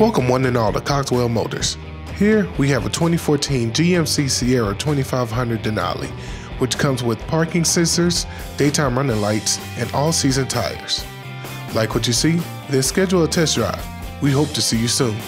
Welcome one and all to Cogswell Motors. Here we have a 2014 GMC Sierra 2500 Denali, which comes with parking sensors, daytime running lights, and all-season tires. Like what you see? Then schedule a test drive. We hope to see you soon.